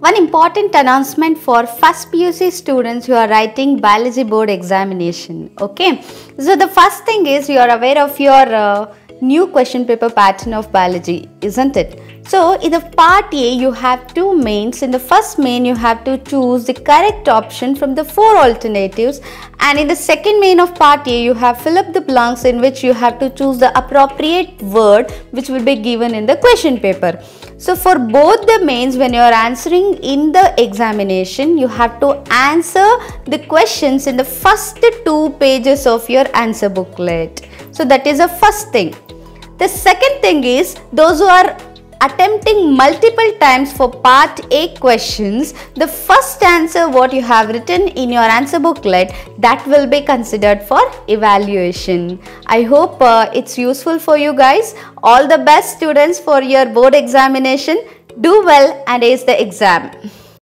One important announcement for first PUC students who are writing biology board examination. Okay, so the first thing is you are aware of your uh, new question paper pattern of biology, isn't it? So in the part A you have two mains. In the first main you have to choose the correct option from the four alternatives and in the second main of part A you have fill up the blanks in which you have to choose the appropriate word which will be given in the question paper. So for both the mains when you are answering in the examination you have to answer the questions in the first two pages of your answer booklet. So that is the first thing. The second thing is those who are attempting multiple times for part A questions, the first answer what you have written in your answer booklet that will be considered for evaluation. I hope uh, it's useful for you guys. All the best students for your board examination. Do well and ace the exam.